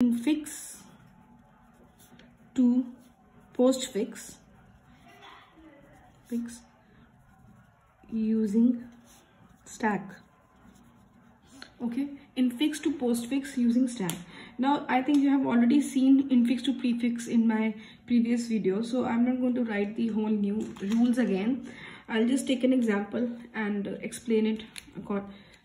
infix to postfix fix. Using stack. Okay? Infix to postfix using stack. Now i think you have already seen infix to prefix in my previous video. So i'm not going to write the whole new rules again. I'll just take an example and explain it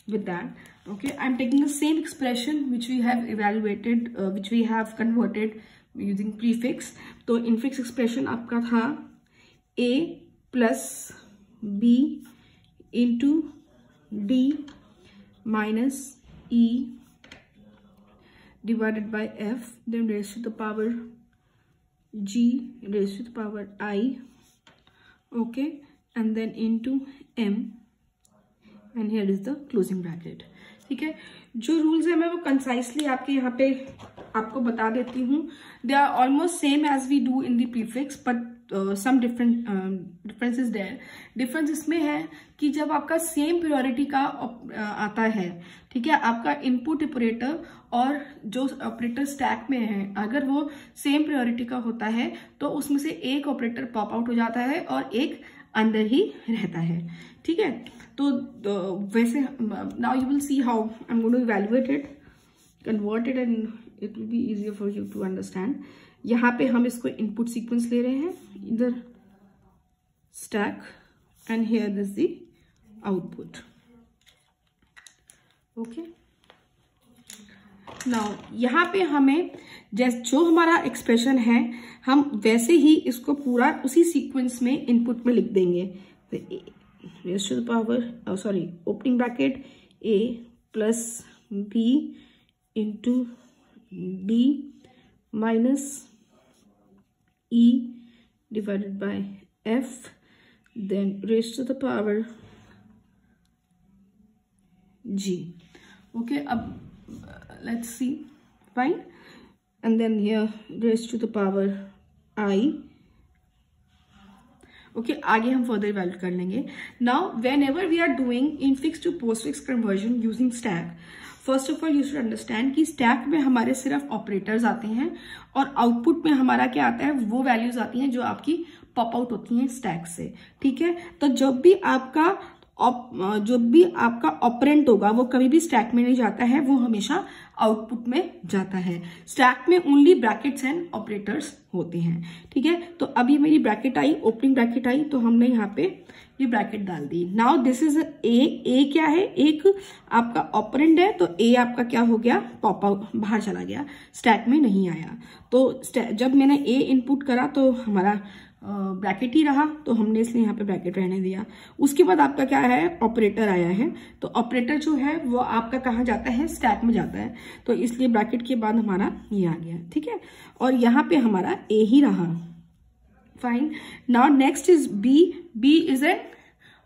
with that okay i'm taking the same expression which we have evaluated uh, which we have converted using prefix तो infix expression आपका था a plus b into d minus e divided by f then raised to the power g raised to the power i okay and then into m and here is the closing bracket ठीक है? जो rules है मैं वो कंसाइसली आपके यहाँ पे आपको बता देती हूँ। They are almost same as we do in the prefix but some different difference is there difference इसमें है कि जब आपका सेम प्योरिटी का uh, आता है ठीक है? आपका इनपुट ऑपरेटर और जो ऑपरेटर स्टैक में है अगर वो सेम प्योरिटी का होता है तो उसमें से एक ऑपरेटर पॉप आउट हो जाता है और एक अंदर ही रहता है। ठीक है? तो वैसे now you will see how I am going to evaluate it convert and it will be easier for you to understand यहाँ पे हम इसको इनपुट सीक्वेंस ले रहे हैं, इधर stack and here this the output okay now यहाँ पे हमें जैस, जो हमारा एक्सप्रेशन है, हम वैसे ही इसको पूरा उसी सीक्वेंस में इनपुट में लिख देंगे। Power sorry opening bracket A plus B into B minus E divided by F then raise to the power G okay अब let's see. Fine. And then here raised to the power i. Okay okay, आगे हम further evaluate कर लेंगे. Now whenever we are doing infix to postfix conversion using stack first of all you should understand कि stack में हमारे सिर्फ़ operators आते हैं और आउटपुट में हमारा क्या आता है? वो वैल्यूज़ आती हैं जो आपकी पॉप आउट होती हैं स्टैक से. ठीक है? तो जब भी आपका जो भी आपका ऑपरेंट होगा, वो कभी भी स्टैक में नहीं जाता है, वो हमेशा आउटपुट में जाता है। स्टैक में ओनली ब्रैकेट्स एंड ऑपरेटर्स होते हैं, ठीक है? तो अभी मेरी ब्रैकेट आई ओपनिंग ब्रैकेट आई तो हमने यहाँ पे ये ब्रैकेट डाल दी। Now this is a a क्या है? एक आपका ऑपरेंट है तो ए आपका क्या हो गया? पॉप बाहर चला गया। स्टैक में नहीं आया। तो जब मैंने ए इनपुट करा तो हमारा ब्रैकेट ही रहा तो हमने इसलिए यहाँ पे ब्रैकेट रहने दिया। उसके बाद आपका क्या है? ऑपरेटर आया है। तो ऑपरेटर जो है, वो आपका कहाँ जाता है? स्टैक में जाता है। तो इसलिए ब्रैकेट के बाद हमारा ये आ गया, ठीक है? और यहाँ पे हमारा ए ही रहा। Fine now next is B B is a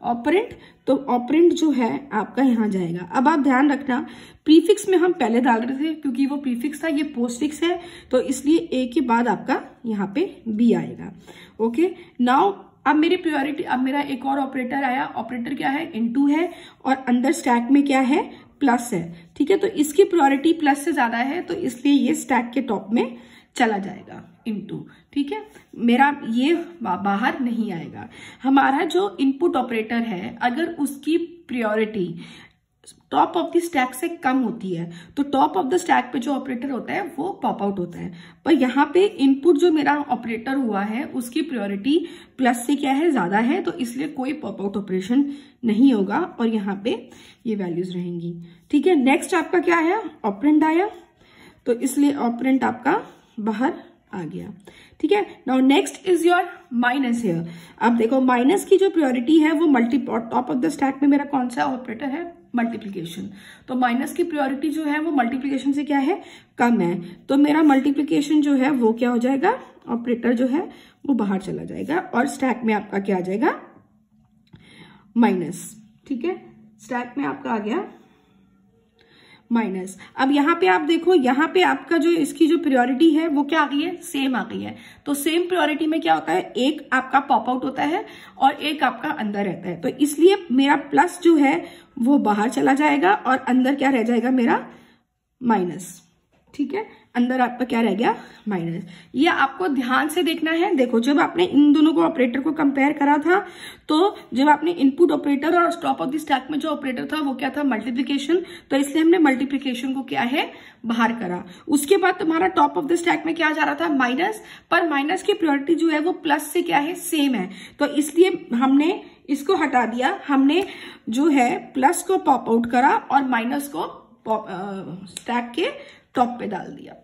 operand तो ऑपरेंट जो है आपका यहाँ जाएगा। अब आप ध्यान रखना प्रीफिक्स में हम पहले डाल रहे थे, क्योंकि वो प्रीफिक्स था, ये पोस्टफिक्स है तो इसलिए ए के बाद आपका यहाँ पे बी आएगा। ओके नाउ अब मेरी प्योरिटी अब मेरा एक और ऑपरेटर आया। ऑपरेटर क्या है? इनटू है, और अंदर स्टैक में क्या है? प्लस है। ठीक है? तो इसकी प्योरिटी प्लस से ज़्यादा है तो इसलिए ये स्टैक के टॉप में चला जाएगा। इनटू ठीक है? मेरा ये बाहर नहीं आएगा। हमारा जो इनपुट ऑपरेटर है, अगर उसकी priority top of the stack से कम होती है तो टॉप ऑफ़ द स्टैक पे जो ऑपरेटर होता है, वो पॉप आउट होता है। पर यहाँ पे इनपुट जो मेरा ऑपरेटर हुआ है, उसकी प्रायोरिटी प्लस से क्या है? ज़्यादा है तो इसलिए कोई पॉप आउट ऑपरेशन नहीं होगा और यहाँ पे ये वैल्यूज़ रहेंगी। ठीक है? नेक्स्ट आपका क्या आया? ऑपरेंट आया। तो इसलिए ऑपरेंट आपका बाहर आ गया। ठीक है? Now next is your minus here अब देखो माइनस की जो प्रियोरिटी है, वो multi top of the stack में मेरा कौन सा ऑपरेटर है? मल्टीप्लीकेशन तो माइनस की प्रियोरिटी जो है, वो मल्टीप्लीकेशन से क्या है? कम है। तो मेरा मल्टीप्लीकेशन जो है, वो क्या हो जाएगा? ऑपरेटर जो है, वो बाहर चला जाएगा और स्टैक में आपका क्या आ जाएगा? माइनस ठीक है? स्टैक में आपका आ गया माइनस। अब यहाँ पे आप देखो, यहाँ पे आपका जो इसकी जो प्रियोरिटी है, वो क्या आ गई है? सेम आ गई है। तो सेम प्रियोरिटी में क्या होता है? एक आपका पॉप आउट होता है और एक आपका अंदर रहता है। तो इसलिए मेरा प्लस जो है, वो बाहर चला जाएगा और अंदर क्या रह जाएगा? मेरा माइनस ठीक है? अंदर आपका क्या रह गया? माइनस ये आपको ध्यान से देखना है। देखो, जब आपने इन दोनों को ऑपरेटर को कंपेयर करा था तो जब आपने इनपुट ऑपरेटर और स्टॉप ऑफ़ द स्टैक में जो ऑपरेटर था, वो क्या था? मल्टीप्लीकेशन तो इसलिए हमने मल्टीप्लीकेशन को क्या है? बाहर करा। उसके बाद तुम्हारा टॉप ऑफ़ द स्टैक में क्या जा रहा था? माइनस पर माइनस की प्रियोरिटी जो है, वो प्लस से क्या है? सेम है। तो इसलिए हमने इसको हटा दिया। हमने जो है प्लस को पॉप आउट करा और माइनस को स्टैक के टॉप पे डाल दिया।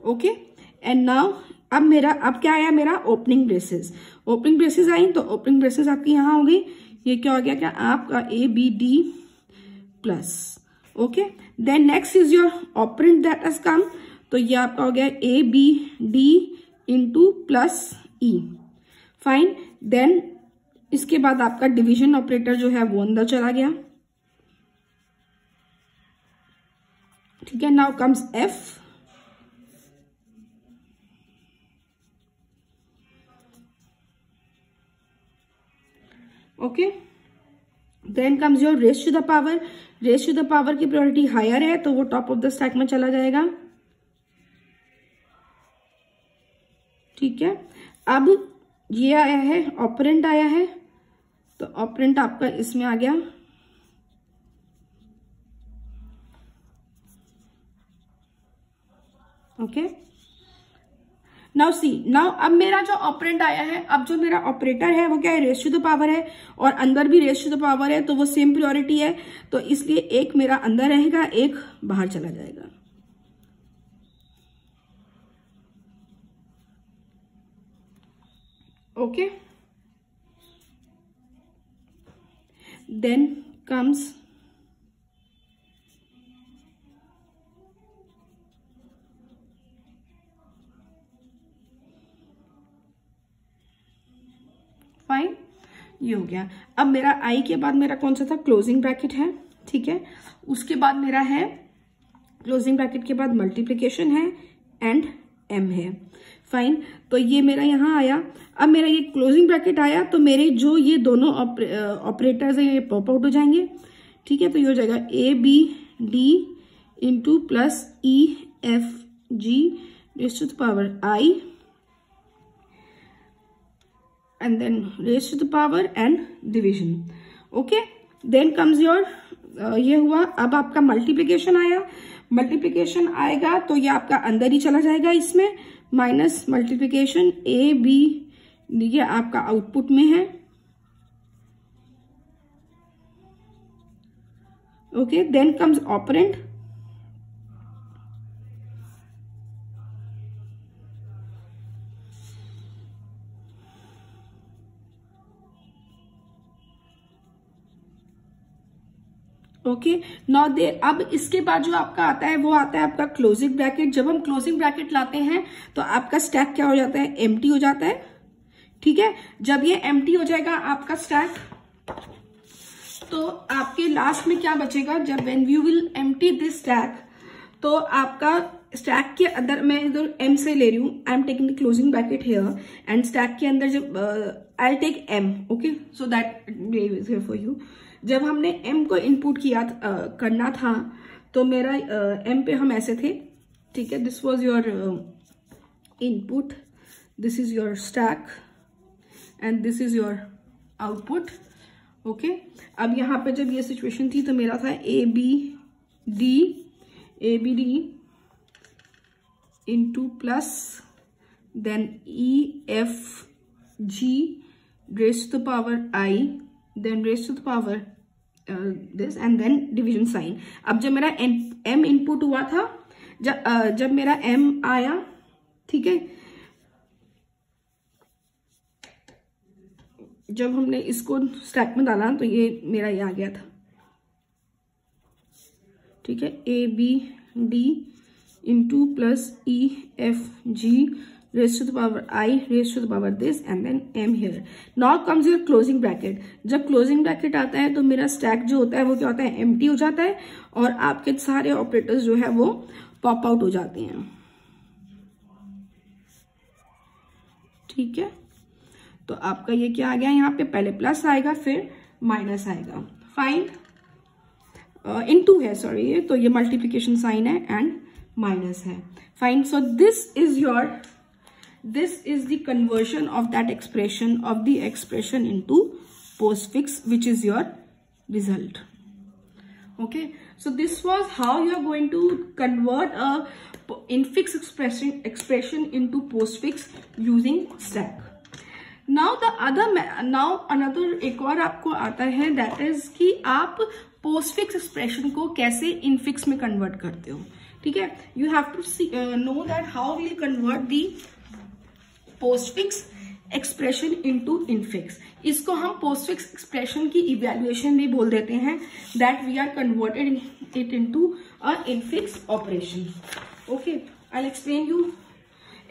ओके एंड नाउ अब मेरा, अब क्या आया मेरा? ओपनिंग ब्रेसेस ओपनिंग ब्रेसेस आई तो ओपनिंग ब्रेसेस आपकी यहाँ होगी ये क्या हो गया? क्या? आपका A B D plus okay then next is your operand that has come तो ये आपका हो गया A B D into plus E fine then इसके बाद आपका डिवीज़न ऑपरेटर जो है वो अंदर चला गया। ठीक है now comes F okay then comes your raise to the power raise to the power की प्रायोरिटी हायर है तो वो टॉप ऑफ़ द स्टैक में चला जाएगा। ठीक है? अब ये आया है ऑपरेंट आया है तो ऑपरेंट आपका इसमें आ गया। ओके नाउ सी नाउ अब मेरा जो ऑपरेंट आया है, अब जो मेरा ऑपरेटर है, वो क्या है? रेस टू द पावर है, और अंदर भी रेस टू द पावर है तो वो सेम प्रियोरिटी है तो इसलिए एक मेरा अंदर रहेगा, एक बाहर चला जाएगा। ओके देन कम्स ये हो गया। अब मेरा आई के बाद मेरा कौन सा था? क्लोजिंग ब्रैकेट है, ठीक है? उसके बाद मेरा है क्लोजिंग ब्रैकेट के बाद मल्टीप्लीकेशन है एंड एम है। फाइन तो ये मेरा यहाँ आया। अब मेरा ये क्लोजिंग ब्रैकेट आया तो मेरे जो ये दोनों ऑपरेटर्स हैं, ये पॉप आउट हो जाएँगे। ठीक है तो ये हो जाएगा A B D into plus E F G to power I and then raised to the power and division. Okay? Then comes your uh, ये हुआ अब आपका मल्टीप्लीकेशन आया। मल्टीप्लीकेशन आएगा तो ये आपका अंदर ही चला जाएगा इसमें। माइनस मल्टीप्लीकेशन ए बी ये आपका आउटपुट में है। Okay then comes operand okay now दे अब इसके बाद जो आपका आता है, वो आता है आपका क्लोजिंग ब्रैकेट जब हम क्लोजिंग ब्रैकेट लाते हैं तो आपका स्टैक क्या हो जाता है? एम हो जाता है। ठीक है? जब ये एम हो जाएगा आपका स्टैक तो आपके लास्ट में क्या बचेगा? जब when you will M this stack तो आपका स्टैक के अंदर, मैं इधर एम से ले रही हूँ. I am taking the closing bracket here and stack के अंदर जब I take M okay so that for you जब हमने एम को इनपुट किया आ, करना था तो मेरा एम पे हम ऐसे थे ठीक है this was your input this is your stack and this is your output okay अब यहाँ पे जब ये सिचुएशन थी तो मेरा था A B D A B D into plus then E F G raise to power I then raise to the power this and then division sign अब जब मेरा एम इनपुट हुआ था जब uh, जब मेरा एम आया ठीक है? जब हमने इसको स्टैक में डाला तो ये मेरा ये आ गया था। ठीक है? A B D into plus E F G raised to the power, i raised to the power this and then m here. Now comes your closing bracket. जब closing bracket आता है तो मेरा stack जो होता है, वो क्या होता है? Empty हो जाता है और आपके सारे ऑपरेटर्स जो है, वो पॉप आउट हो जाते हैं। ठीक है? तो आपका ये क्या आ गया यहाँ पे? पहले प्लस आएगा, फिर माइनस आएगा। फाइन इन टू है सॉरी ये तो ये मल्टीप्लीकेशन साइन है एंड माइनस है। Fine so this is your this is the conversion of that expression of the expression into postfix which is your result okay so this was how you are going to convert a infix expression expression into postfix using stack now the other now another एक और आपको आता है that is कि आप postfix expression को कैसे infix में convert करते हो ठीक है you have to see, uh, know that how we'll convert the postfix expression into infix इसको हम पोस्टफिक्स एक्सप्रेशन की इवेल्युएशन भी बोल देते हैं that we are converted it into a infix operation okay I explain you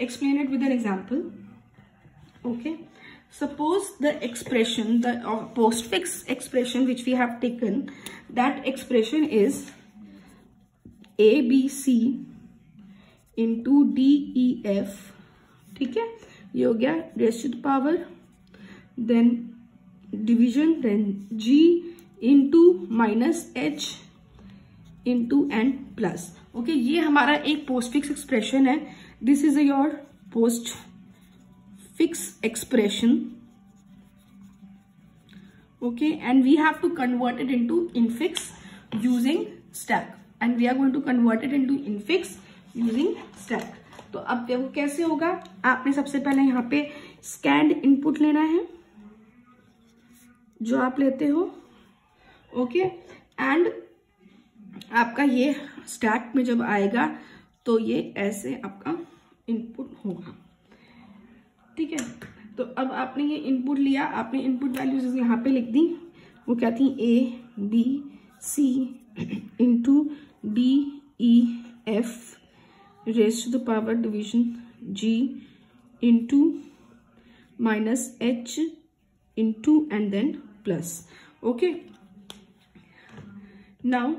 explain it with an example okay suppose the expression the uh, postfix expression which we have taken that expression is a b c into d e f. theek hai ये हो गया raise to power then division then G into minus H into and plus okay ये हमारा एक postfix expression है। This is your postfix expression okay and we have to convert it into infix using stack and we are going to convert it into infix using stack तो अब देखो कैसे होगा? आपने सबसे पहले यहाँ पे स्कैंड इनपुट लेना है, जो आप लेते हो ओके एंड आपका ये स्टार्ट में जब आएगा तो ये ऐसे आपका इनपुट होगा, ठीक है? तो अब आपने ये इनपुट लिया, आपने इनपुट वैल्यूज़ यहाँ पे लिख दी, वो क्या थी? A B C into D E F raised to the power division g into minus h into and then plus. Okay. Now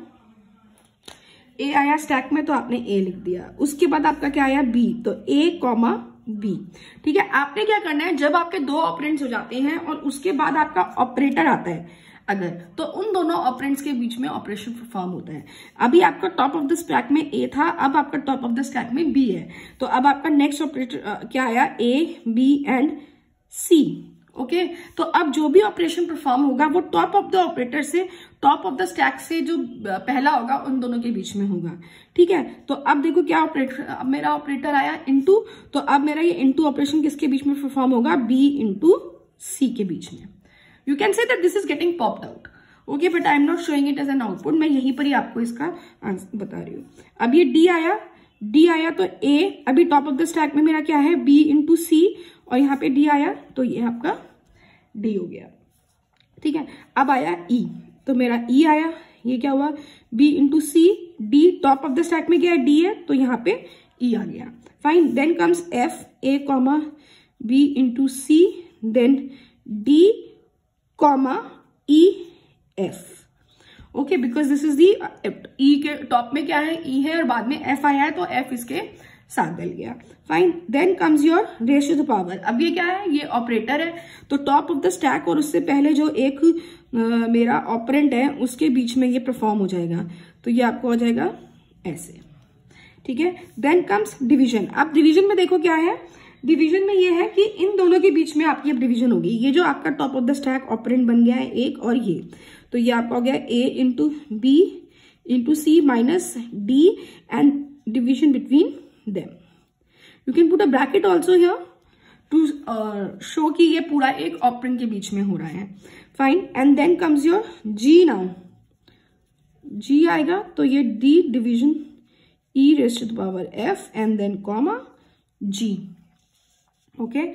A आया स्टैक में तो आपने ए लिख दिया। उसके बाद आपका क्या आया? बी तो ए कॉमा बी ठीक है? आपने क्या करना है? जब आपके दो ऑपरेंट्स हो जाते हैं और उसके बाद आपका ऑपरेटर आता है अगर। तो उन दोनों ऑपरेंट्स के बीच में ऑपरेशन परफॉर्म होता है। अभी आपका टॉप ऑफ़ द स्टैक में ए था, अब आपका टॉप ऑफ़ द स्टैक में बी है। तो अब आपका नेक्स्ट ऑपरेटर क्या आया? A B and C okay तो अब जो भी ऑपरेशन परफॉर्म होगा, वो टॉप ऑफ़ द ऑपरेटर से टॉप ऑफ़ द स्टैक से जो पहला होगा, उन दोनों के बीच में होगा। ठीक है? तो अब देखो क्या ऑपरेटर अब मेरा ऑपरेटर आया इनटू तो अब मेरा ये इनटू ऑपरेशन किसके बीच में परफॉर्म होगा? बी इंटू सी के बीच में। You can say that this is getting popped out okay but I am not showing it as an output मैं यहीं पर ही आपको इसका आंसर बता रही हूँ। अब ये डी आया। डी आया तो ए अभी टॉप ऑफ़ द स्टैक में मेरा क्या है? बी इंटू सी और यहाँ पे डी आया तो ये आपका डी हो गया। ठीक है? अब आया ई e. तो मेरा ई e आया। ये क्या हुआ? B into C D top of the stack में गया डी है तो यहाँ पे ई e आ गया। Fine then comes F A comma B into C then D comma E F okay because this is the E के टॉप में क्या है? ई e है और बाद में एफ़ आया है तो एफ़ इसके साथ डल गया। Fine then comes your raise the power अब ये क्या है? ये ऑपरेटर है। तो टॉप ऑफ़ द स्टैक और उससे पहले जो एक आ, मेरा ऑपरेंट है उसके बीच में ये परफॉर्म हो जाएगा। तो ये आपको हो जाएगा ऐसे। ठीक है? देन कम्स डिवीज़न अब डिवीज़न में देखो क्या है? डिवीज़न में ये है कि इन दोनों के बीच में आपकी अब डिवीज़न होगी। ये जो आपका top of the stack operand बन गया है, एक और ये। तो ये आपका हो गया A into B into C minus D and division between them you can put a bracket also here to show कि ये पूरा एक ऑपरेंट के बीच में हो रहा है। Fine and then comes your G now G आएगा तो ये D division E raise power F and then comma G okay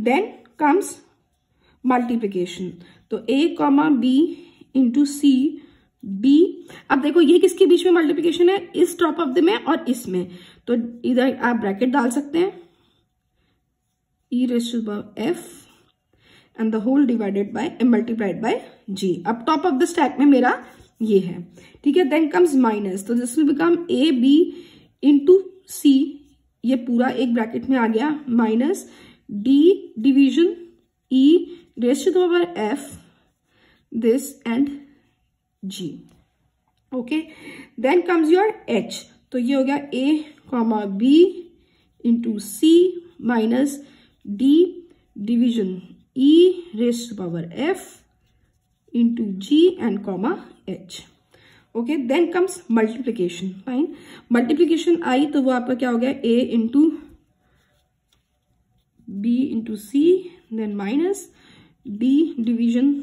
then comes multiplication तो A comma B into C B अब देखो, ये किसके बीच में मल्टीप्लीकेशन है? इस टॉप ऑफ़ द में और इसमें. तो इधर आप ब्रैकेट डाल सकते हैं. E raise F and the whole divided by multiplied by G अब टॉप ऑफ़ द स्टैक में मेरा ये है. ठीक है? देन कम्स माइनस तो this will become A B into C ये पूरा एक ब्रैकेट में आ गया. Minus D division E raise to power F this and G okay then comes your H तो ये हो गया A comma B into C minus D division E raise power F into G and comma H okay then comes multiplication fine multiplication आई तो वो आपका क्या हो गया? A into B into C then minus D division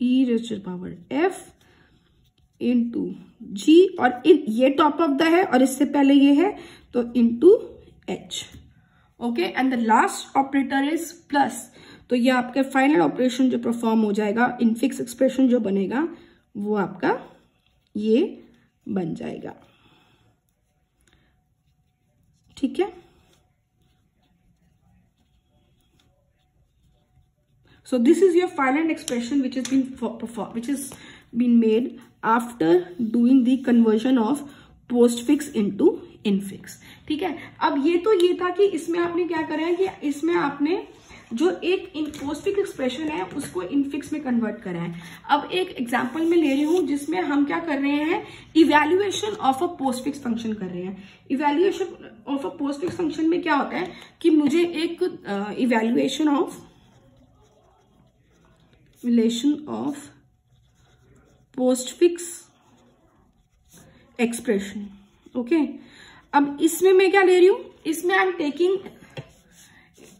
E raise power F into G और इन, ये top of the है और इससे पहले ये है तो into H okay and the last operator is plus तो ये आपके फाइनल ऑपरेशन जो परफॉर्म हो जाएगा इन फिक्स एक्सप्रेशन जो बनेगा, वो आपका ये बन जाएगा। ठीक है? So this is your final expression which has been performed which has been made after doing the conversion of postfix into infix. ठीक है? अब ये तो ये था कि इसमें आपने क्या करा है? कि इसमें आपने जो एक पोस्टफिक्स एक्सप्रेशन है, उसको इनफिक्स में कन्वर्ट करा है। अब एक एग्जांपल में ले रही हूँ जिसमें हम क्या कर रहे हैं? Evaluation of a postfix function कर रहे हैं। Evaluation of a postfix function में क्या होता है कि मुझे एक evaluation of relation of postfix expression. ओके अब इसमें मैं क्या ले रही हूँ? इसमें आई एम टेकिंग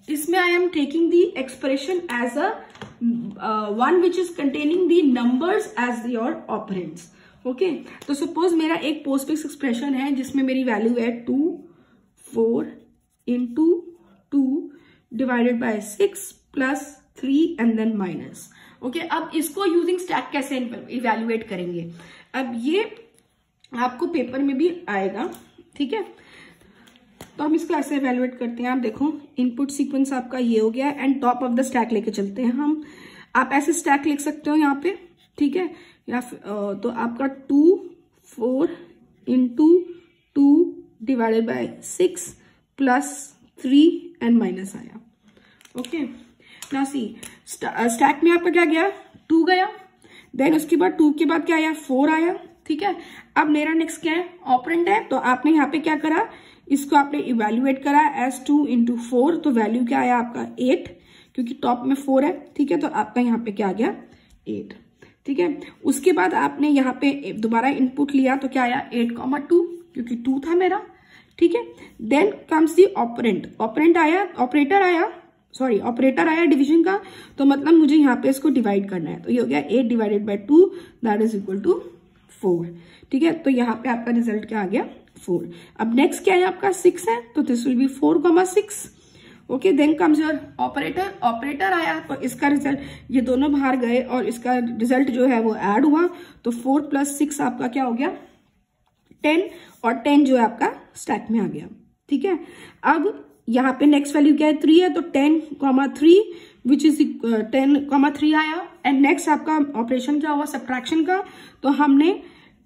इसमें I am taking the expression as a one which is containing the numbers as your operands okay तो सपोज़ मेरा एक पोस्टफिक्स एक्सप्रेशन है, जिसमें मेरी वैल्यू है two four into two divided by six plus three and then minus okay अब इसको using stack कैसे इवेल्युएट करेंगे? अब ये आपको पेपर में भी आएगा, ठीक है? तो हम इसको ऐसे इवेल्युएट करते हैं। आप देखो इनपुट सीक्वेंस आपका ये हो गया and top of the stack लेके चलते हैं हम। आप ऐसे स्टैक लिख सकते हो यहाँ पे, ठीक है? या तो आपका two four into two divided by six plus three and minus आया। Okay okay? ना सी स्टैक में आपका क्या गया? टू गया। देन उसके बाद टू के बाद क्या आया? फोर आया। ठीक है? अब मेरा नेक्स्ट क्या है? ऑपरेंट है। तो आपने यहाँ पे क्या करा? इसको आपने इवेल्युएट करा एस टू इंटू फोर तो वैल्यू क्या आया आपका? एट क्योंकि टॉप में फोर है। ठीक है? तो आपका यहाँ पे क्या आ गया? एट ठीक है? उसके बाद आपने यहाँ पे दोबारा इनपुट लिया। तो क्या आया? एट कॉमा टू क्योंकि टू था मेरा। ठीक है? Then comes the operand operand आया? ऑपरेटर आया? सॉरी ऑपरेटर आया डिवीज़न का तो मतलब मुझे यहाँ पे इसको डिवाइड करना है। तो ये हो गया eight divided by two that is equal to four ठीक है? तो यहाँ पे आपका रिज़ल्ट क्या आ गया? फोर अब नेक्स्ट क्या है? आपका सिक्स है तो this will be four comma six okay then comes your operator operator आया तो इसका रिज़ल्ट ये दोनों बाहर गए और इसका रिज़ल्ट जो है वो ऐड हुआ। तो फोर प्लस सिक्स आपका क्या हो गया? टेन और टेन जो है आपका स्टैक में आ गया। ठीक है? अब यहाँ पे नेक्स्ट वैल्यू क्या है? थ्री है तो ten comma three which is ten comma three आया। एंड नेक्स्ट आपका ऑपरेशन क्या हुआ? सब्ट्रैक्शन का। तो हमने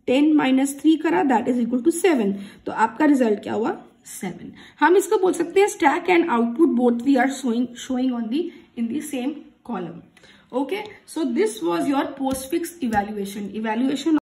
टेन माइनस थ्री करा that is equal to seven तो आपका रिज़ल्ट क्या हुआ? सेवन हम इसको बोल सकते हैं stack and output both we are showing showing on the in the same column okay so this was your postfix evaluation evaluation